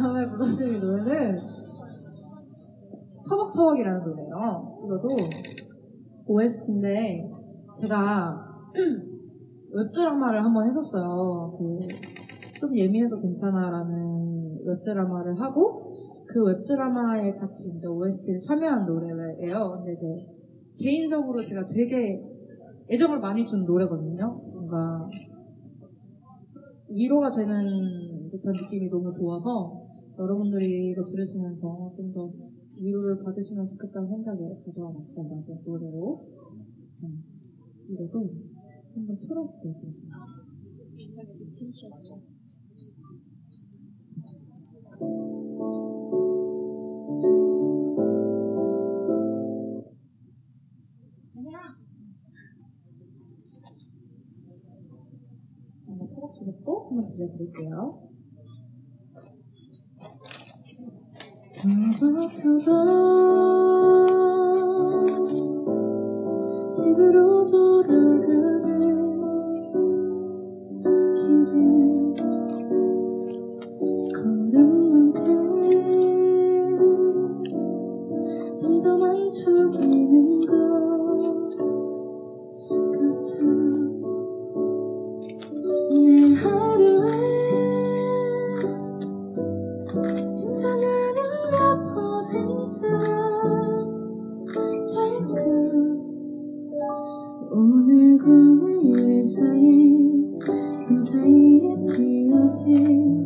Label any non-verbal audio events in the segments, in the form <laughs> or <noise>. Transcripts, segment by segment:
다음에 불러드릴 노래는 터벅터벅이라는 노래예요. 이것도 OST인데 제가 <clears throat> 웹드라마를 한번 했었어요. 그 좀 예민해도 괜찮아라는 웹드라마를 하고 그 웹드라마에 같이 이제 OST를 참여한 노래예요. 근데 이제 개인적으로 제가 되게 애정을 많이 준 노래거든요. 뭔가 위로가 되는 듯한 느낌이 너무 좋아서 여러분들이 이거 들으시면서 좀 더 위로를 받으시면 좋겠다는 생각에 가져와 봤어요. 그래서 노래로. 자, 이것도 한번 틀어볼게요, 잠시만. 한번 틀어주고 한번 들려드릴게요. 터벅터벅 집으로 돌아가는 길에 걸음만큼 점점 망쳐지는 것 내일 사이 틈 사이에 띄어진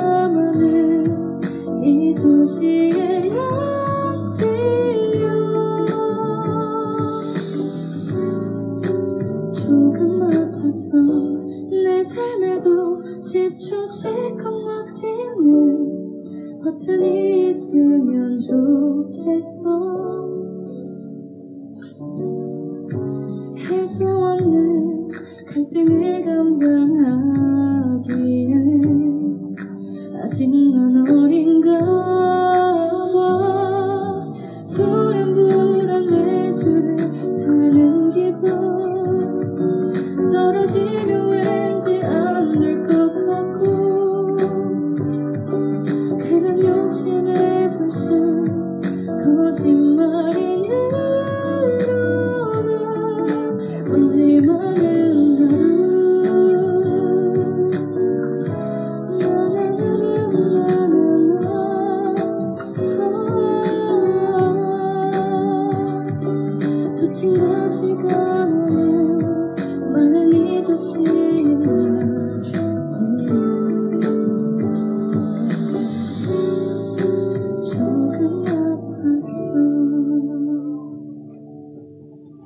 많은 이 도시에 난 질려 조금 아팠어 내 삶에도 10초씩 건너뛰는 버튼이 있으면 좋겠어. 해소 없는 갈등을 감당하기 에아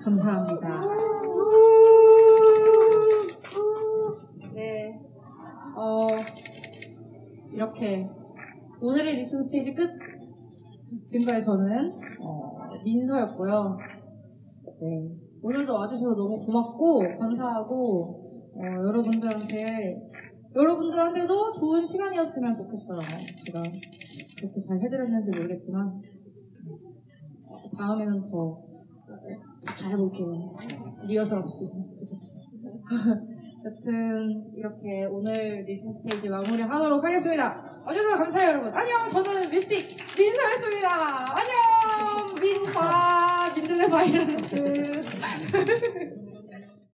감사합니다. 네. 어, 이렇게 오늘의 리슨 스테이지 끝! 지금까지 저는 어, 민서였고요. 네. 오늘도 와주셔서 너무 고맙고 감사하고 어, 여러분들한테 여러분들한테도 좋은 시간이었으면 좋겠어요. 제가 그렇게 잘 해드렸는지 모르겠지만 어, 다음에는 더 더 잘해볼게요. 리허설 없이. <laughs> 여튼 이렇게 오늘 리슨 스테이지 마무리하도록 하겠습니다. 어제도 감사해요 여러분. 안녕 저는 뮤직 민서였습니다. 안녕 민바 민들레 바이러스. <laughs>